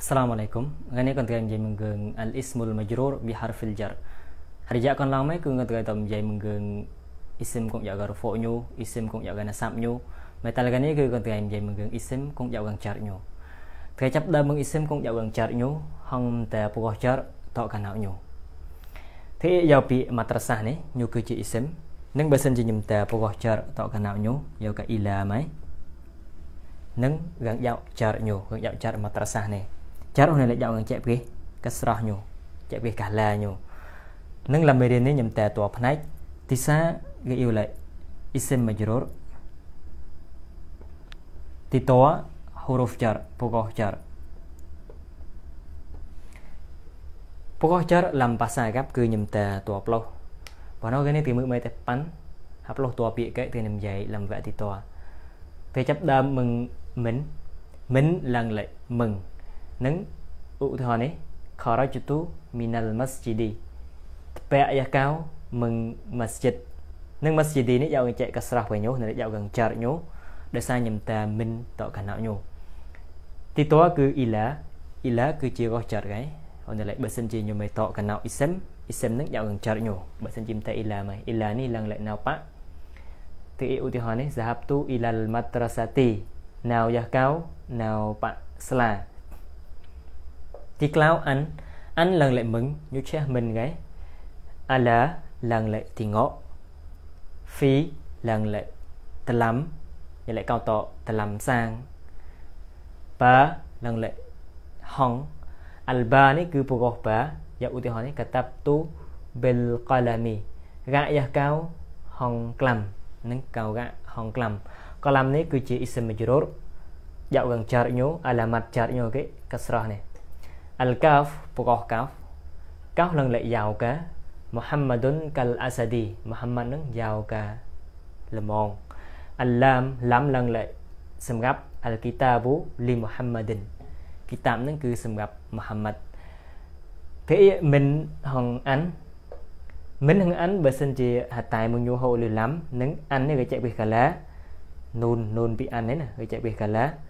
Assalamu alaikum ថ្ងៃនេះគាត់ត្រូវនិយាយមកគឺ al ismul majrur bi harfil jar ហើយរយៈកន្លងមកគឺគាត់ត្រូវតែនិយាយមកគឺ isim គង់យករហ្វូញូ isim គង់យកណាសាប់ញូមកតែថ្ងៃនេះគឺគាត់ត្រូវនិយាយមកគឺ isim គង់យកកងចាត់ញូថ្ងៃចាប់ដើមមក isim គង់យកកងចាត់ញូហងតែពកចាត់តកណៅញូទីយកពីមាត្រសាសនេះញូគឺជា isim នឹងបើសិនជាខ្ញុំតែពកចាត់តកណៅញូយកកាអ៊ីឡាមកនឹងរងយកចាត់ញូរងយកចាត់មាត្រសាសនេះ cara này lại dạo ngang chạy cái cái srah nyu chạy cái cả la nyu nâng làm merian này nhầm tè tua phnai tisa cái yêu lại isim majrur titoa huruf jar pokok jar pokok jar làm pasal gap គឺខ្ញុំតែតួផ្លោះបើនោះគេនេះទីមើលមើលតែប៉ាន់ហាផ្លោះតួពាក្យគេទៅនឹងនិយាយលំវៈទីតពេលចាប់ដើមមឹងមិនមិនឡើងលេមឹង នឹងឧទាហរណ៍នេះ kharajtu minal masjidi ត្ពាក់យ៉ាកៅមឹង masjid នឹង masjidi នេះយកចែកកស្រះវិញញោនៅយកកងចារញោដោយសារញឹមតាមិនតកណៅញោទីតគឺ ila ila គឺជារស់ចាត់ហើយហើយនៅលេបើសិនជាញោមតកណៅ ism ism នឹងយកកងចាត់ញោបើសិនជាតែ ila មក ila នេះឡើងលេណៅប៉ទីឧទាហរណ៍នេះ zahabtu ilal madrasati ណៅយ៉ាកៅណៅប៉ស្លា thì cloud anh anh lần lại mừng, như che mình cái ala lần lại thì ngộ. Phi lần lại tà lắm. Như lại cao tọ tà lắm sang. Ba lần lại hong alba ni cứ pukul ba ya utihan ni katab tu bil qalami. Gạ ya cao hong klam nâng cao gạ hong klam kalam ni cứ chỉ ism majrur. Dạo gần char nyo alamat char nyo cái kasrah này. Al-Kaf pokok kaf Kaf lần lại giàu cả Muhammadun kal asadi Muhammad nâng giàu cả là mòn Al-Lam Lam lần lại Xâm gặp Al-Kitabu li Muhammadin Kitab nâng cứ xâm gặp Muhammad Thế mình hằng anh Mình hằng anh bởi sinh chỉ hạt tài mừng nhu hộ lừa lắm Nâng anh này gây chạy bị khả lá Nôn nôn bị anh ấy nè gây chạy bị khả lá ពមិននូនយនេះវា chạy ពីកងកញកាកពនេះលេមីណាល់ព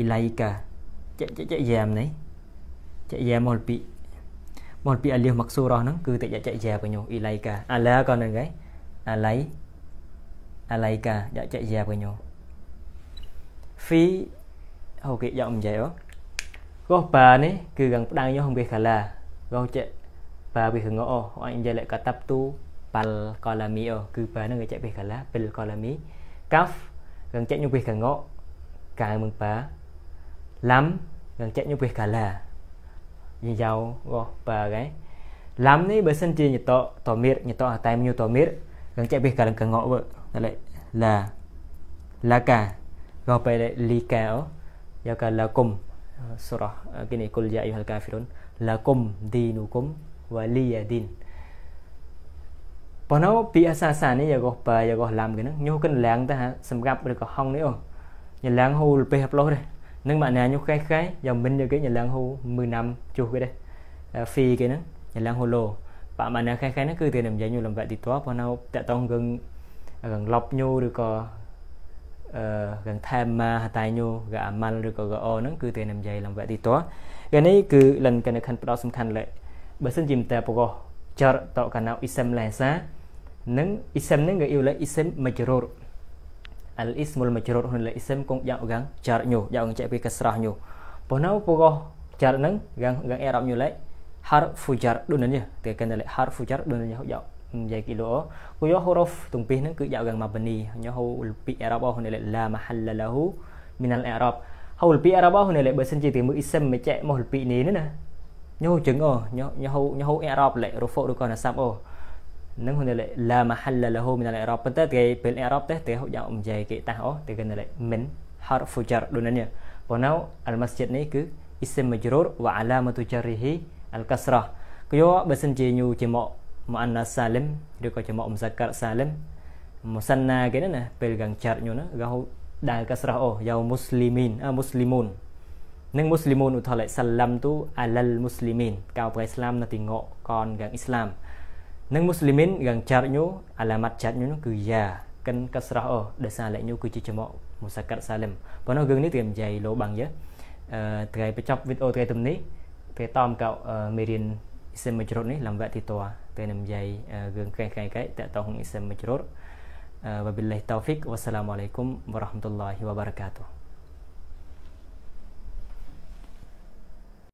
ilaika cek cek cek yam នេះចែកយ៉ាមកពីមកពីអាលីសមកសូរស់ហ្នឹងគឺតែចែកយ៉ាបញ្ញោអ៊ីឡៃកាអាឡាក៏នឹងដែរអាឡៃអាឡៃកាយកចែកយ៉ាបញ្ញោហ្វីអូខេយកមិនចែកអូកោះបានេះគឺកងផ្ដាំងយោហំគេខាឡាកោះចែកបាវាងអូអញចែកកតាប់ទូបាល់កូឡាមីអូគឺបាហ្នឹងគេចែកពីខាឡាពីលកូឡាមីកាហ្វកងចែកញុពីខាងអូកាយមឹងបា 5ganjaknya wis kalah yau wah bagai lam ni បើសិនជាញតតមីរញតតែញូតមីរនឹងចេះពីកលកងកវើតែឡាឡាកាក៏ទៅលីកាអូយកកឡាគុំសូរ៉ាគីនីគុលយ៉ាអ៊ីហលកាហ្វីរុនឡាគុំឌីនូគុំវ៉ាលីយ៉ាឌីនប៉ុន្តែពីអាសាសានេះយកបើយកឡាំគេនឹងញូកិនឡាំងទៅសម្រាប់ឬក៏ហងនេះអូញឡាំងហូលពេះផ្លោះទេ នឹងម៉ាក់ណាញុះកែកែយ៉ាងមិនយកគេញឡើងហូមើ năm ជួគេដែរហ្វីគេហ្នឹងញឡើងហូឡូបាក់ម៉ាក់ណាកែកែហ្នឹងគឺទៅនិយាយញុលំវៈទីតប៉ុន្តែតកតងគងកងឡប់ញូឬក៏អឺកងថែមមកហតៃញូកអាម៉ាល់ឬក៏កអហ្នឹងគឺទៅនិយាយលំវៈទីត គេនេះគឺលិនកិនខណ្ឌផ្ដោតសំខាន់លេបើសិនជាតែបកោចរតកណៅអ៊ីសាំឡែសានឹងអ៊ីសាំនឹងគេយល់អ៊ីសាំមជ្រូរ al ismul majrur hun la ism kong yang gang jar nyu yang cek pi kasrah nyu ponau pogo jar nang gang gang arab nyu lai har fujar dunanya te kan lai har fujar dunanya ya vậy kilo cô yo huruf tung pi nang cứ dạo gần mabni nhớ hau pi arab hun lai la mahalla lahu min al arab hau pi arab hun lai bersen chỉ từ ism me cek mo pi ni nữa nè nhớ chừng ô nhớ nhớ hau nhớ hau arab lại rufo được còn là sao ô នឹងហ៊ុនលេឡាមហលលហូមីនអ៊ីរ៉ាបប៉ុន្តែគេពេលអ៊ីរ៉ាបទេទេហូយ៉ាងអំចៃគេតាស់អូទេគេលេមិន harfu jar ដូចនេះប៉ុន្តែ al masjid នេះគឺ ism majrur wa alamatu jarrihi al kasrah យកបើសិនជាញូជាមកមអានណាសាលឹមឬក៏ជាមកមសកាត់សាលឹមមុសាណាគេណាពេលកាំងចាត់ញូណាកោដែលកាស្រះអូយ៉ាមូស្លីមីនអមូស្លីមូននឹងមូស្លីមូនឧថឡៃសាឡាំទូអាឡាល់មូស្លីមីនកៅប្រៃស្លាមនៅទីងកកនកាំងអ៊ីស្លាម នឹងមូស្លីមីនកាំងចាត់ញូអាឡាម៉ាត់ចាត់ញូគឺយ៉ាកិនកាស្រះអូដែលសាឡៃញូគឺជាជាមកមូសាកាត់សាលឹមប៉ុន្តែរឿងនេះត្រឹមចៃលោបាំងយើអឺថ្ងៃបញ្ចប់វីដេអូថ្ងៃទំនេះពេលតំកៅមេរៀន isim majrur ni dalam wak titoa tenam jai geung kai kai kai tak tahu isim majrur wabillahi taufik wassalamualaikum warahmatullahi wabarakatuh